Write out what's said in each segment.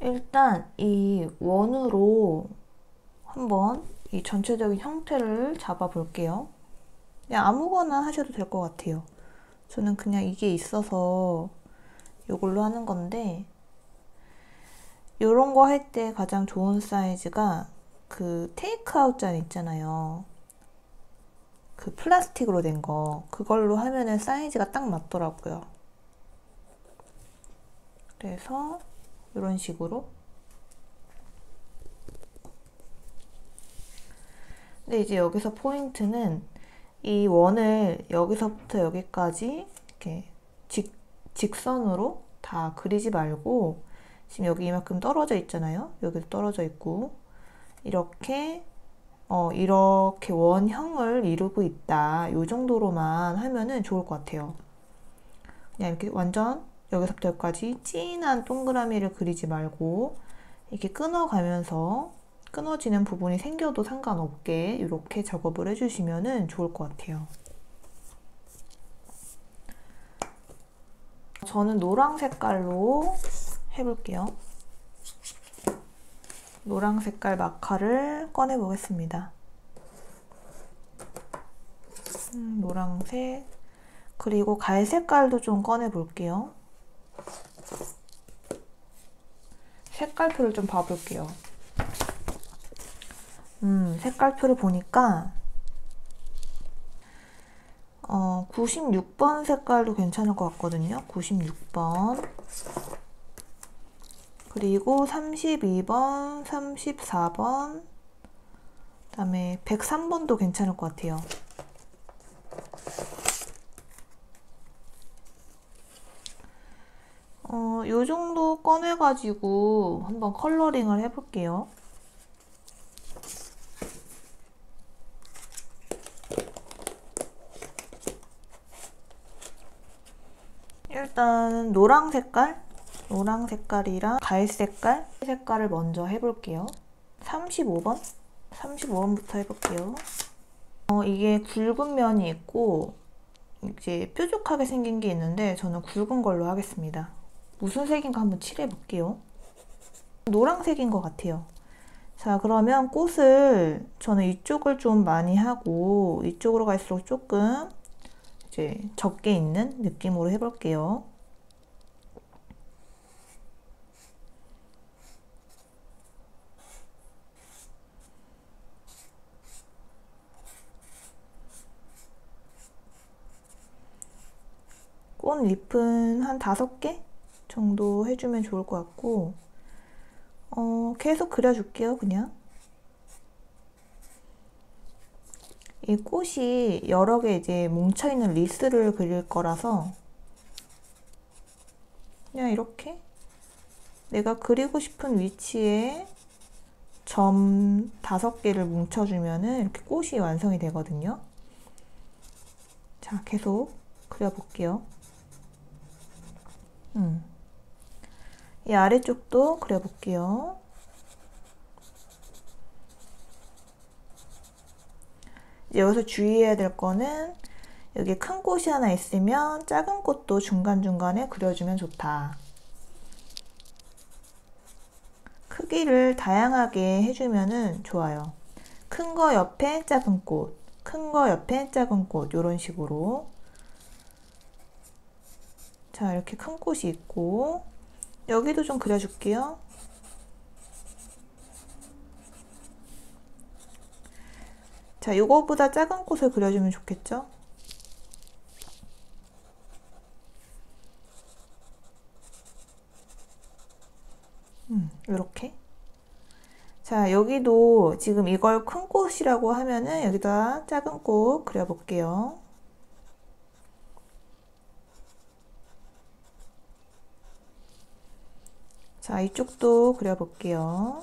일단 이 원으로 한번 이 전체적인 형태를 잡아 볼게요. 그냥 아무거나 하셔도 될 것 같아요. 저는 그냥 이게 있어서 이걸로 하는 건데 이런 거 할 때 가장 좋은 사이즈가 그 테이크아웃 잔 있잖아요. 그 플라스틱으로 된 거. 그걸로 하면은 사이즈가 딱 맞더라고요. 그래서 이런 식으로 근데 이제 여기서 포인트는 이 원을 여기서부터 여기까지 이렇게 직, 직선으로 다 그리지 말고 지금 여기 이만큼 떨어져 있잖아요. 여기도 떨어져 있고 이렇게 어, 이렇게 원형을 이루고 있다. 이 정도로만 하면은 좋을 것 같아요. 그냥 이렇게 완전 여기서부터 여기까지 진한 동그라미를 그리지 말고 이렇게 끊어가면서 끊어지는 부분이 생겨도 상관없게 이렇게 작업을 해주시면 좋을 것 같아요. 저는 노랑 색깔로 해볼게요. 노랑 색깔 마카를 꺼내 보겠습니다. 음, 노랑색 그리고 갈 색깔도 좀 꺼내 볼게요. 색깔표를 좀 봐볼게요. 음, 색깔표를 보니까 어, 96번 색깔도 괜찮을 것 같거든요. 96번 그리고 32번, 34번 그 다음에 103번도 괜찮을 것 같아요. 어, 요 정도 꺼내가지고 한번 컬러링을 해볼게요. 일단 노랑 색깔, 노랑 색깔이랑 갈 색깔, 색깔을 먼저 해볼게요. 35번? 35번부터 해볼게요. 어, 이게 굵은 면이 있고 이제 뾰족하게 생긴 게 있는데 저는 굵은 걸로 하겠습니다. 무슨 색인가 한번 칠해 볼게요. 노란색인 것 같아요. 자, 그러면 꽃을 저는 이쪽을 좀 많이 하고 이쪽으로 갈수록 조금 이제 적게 있는 느낌으로 해볼게요. 꽃 잎은 한 다섯 개 정도 해주면 좋을 것 같고 어, 계속 그려줄게요 그냥 이 꽃이 여러 개 이제 뭉쳐있는 리스를 그릴 거라서 그냥 이렇게 내가 그리고 싶은 위치에 점 다섯 개를 뭉쳐주면은 이렇게 꽃이 완성이 되거든요. 자, 계속 그려볼게요. 음. 이 아래쪽도 그려볼게요. 여기서 주의해야 될 거는 여기 큰 꽃이 하나 있으면 작은 꽃도 중간중간에 그려주면 좋다. 크기를 다양하게 해주면 좋아요. 큰 거 옆에 작은 꽃, 큰 거 옆에 작은 꽃 이런 식으로 자 이렇게 큰 꽃이 있고 여기도 좀 그려줄게요. 자, 이거보다 작은 꽃을 그려주면 좋겠죠? 음, 이렇게. 자, 여기도 지금 이걸 큰 꽃이라고 하면은 여기다 작은 꽃 그려볼게요. 자, 이쪽도 그려볼게요.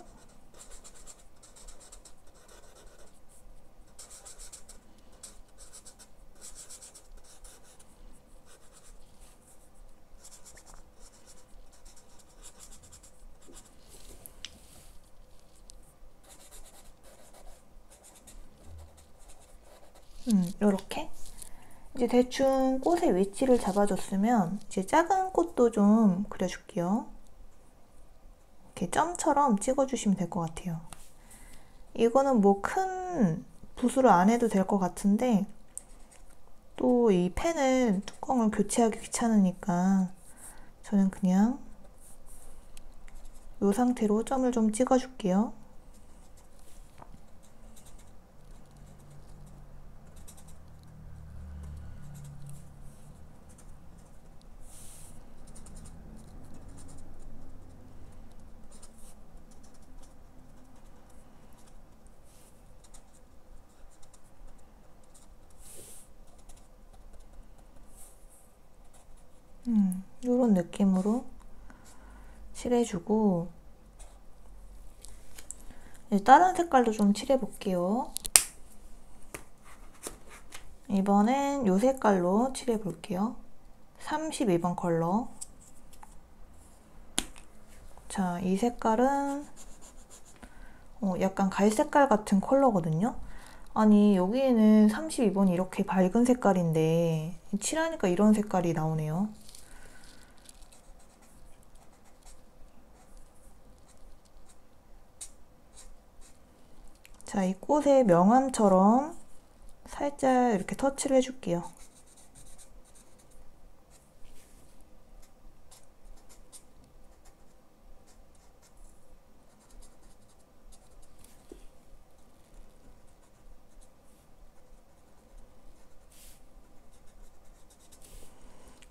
음, 요렇게. 이제 대충 꽃의 위치를 잡아줬으면 이제 작은 꽃도 좀 그려줄게요. 이렇게 점처럼 찍어주시면 될 것 같아요. 이거는 뭐 큰 붓으로 안 해도 될 것 같은데 또 이 펜은 뚜껑을 교체하기 귀찮으니까 저는 그냥 이 상태로 점을 좀 찍어줄게요. 음, 이런 느낌으로 칠해주고 다른 색깔도 좀 칠해볼게요. 이번엔 이 색깔로 칠해볼게요. 32번 컬러 자, 이 색깔은 어, 약간 갈색깔 같은 컬러거든요. 아니 여기에는 32번이 이렇게 밝은 색깔인데 칠하니까 이런 색깔이 나오네요. 자, 이 꽃의 명암처럼 살짝 이렇게 터치를 해줄게요.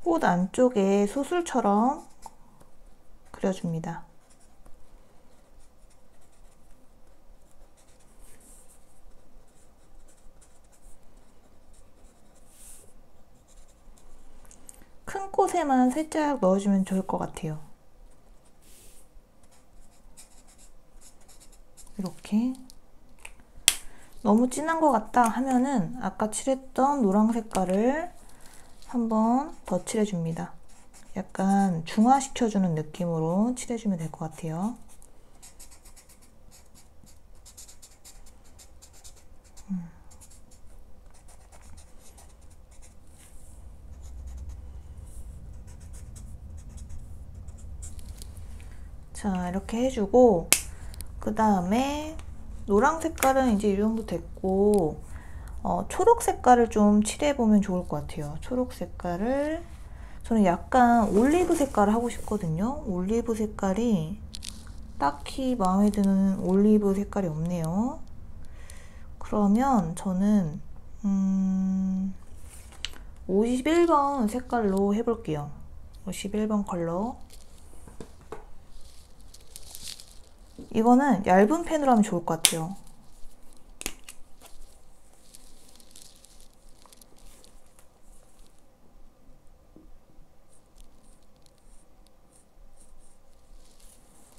꽃 안쪽에 수술처럼 그려줍니다. 큰 꽃에만 살짝 넣어주면 좋을 것 같아요. 이렇게 너무 진한 것 같다 하면은 아까 칠했던 노란 색깔을 한번 더 칠해줍니다. 약간 중화시켜주는 느낌으로 칠해주면 될 것 같아요. 자 이렇게 해주고 그 다음에 노랑 색깔은 이제 이 정도 됐고 어, 초록 색깔을 좀 칠해보면 좋을 것 같아요. 초록 색깔을 저는 약간 올리브 색깔을 하고 싶거든요. 올리브 색깔이 딱히 마음에 드는 올리브 색깔이 없네요. 그러면 저는 음, 51번 색깔로 해볼게요. 51번 컬러 이거는 얇은 펜으로 하면 좋을 것 같아요.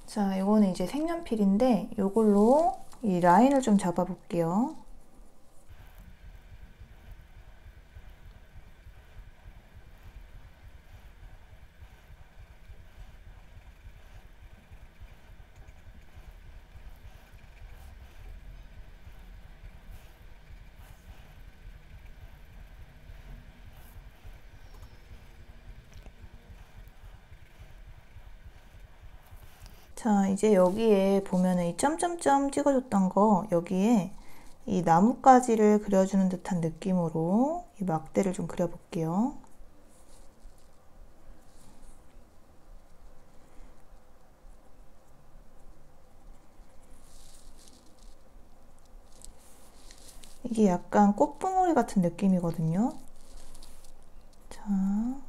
자, 이거는 이제 색연필인데 이걸로 이 라인을 좀 잡아볼게요. 자, 이제 여기에 보면은 이 점점점 찍어줬던 거 여기에 이 나뭇가지를 그려주는 듯한 느낌으로 이 막대를 좀 그려볼게요. 이게 약간 꽃봉오리 같은 느낌이거든요. 자.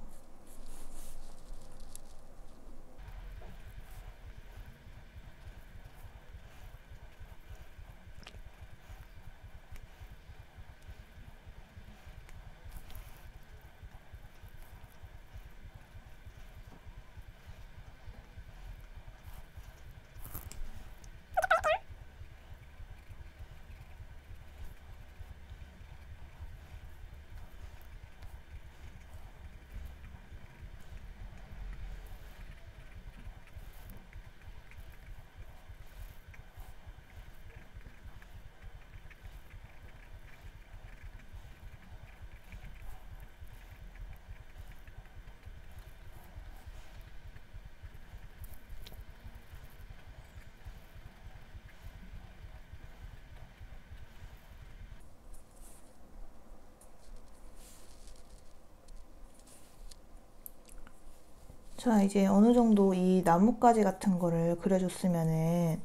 자, 이제 어느 정도 이 나뭇가지 같은 거를 그려줬으면은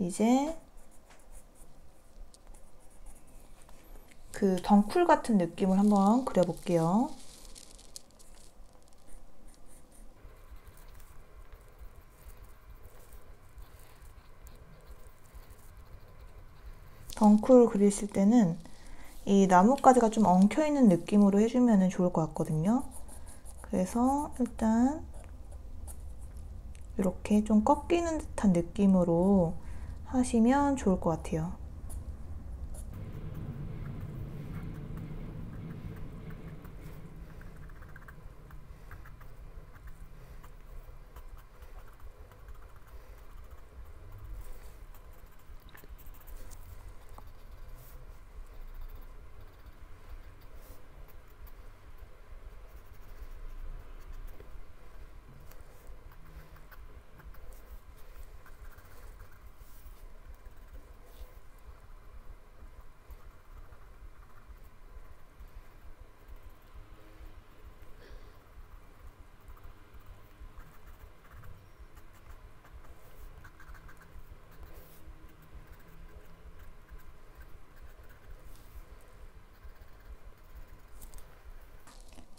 이제 그 덩쿨 같은 느낌을 한번 그려볼게요. 덩쿨 그리실 때는 이 나뭇가지가 좀 엉켜있는 느낌으로 해주면 좋을 것 같거든요. 그래서 일단 이렇게 좀 꺾이는 듯한 느낌으로 하시면 좋을 것 같아요.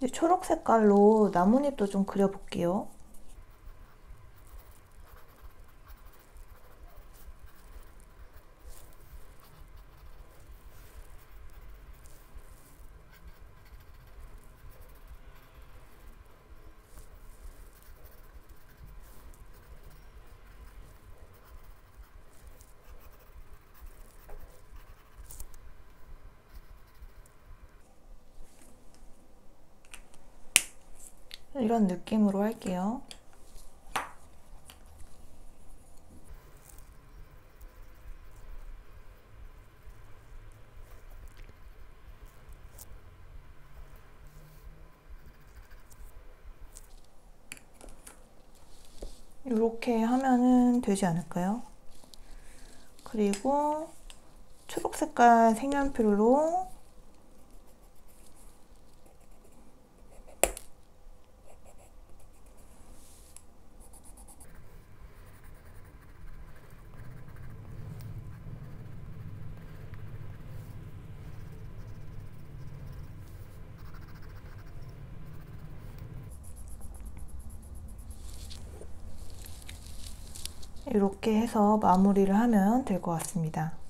초록 색깔로 나뭇잎도 좀 그려볼게요. 이런 느낌으로 할게요. 이렇게 하면은 되지 않을까요? 그리고 초록 색깔 색연필로 이렇게 해서 마무리를 하면 될 것 같습니다.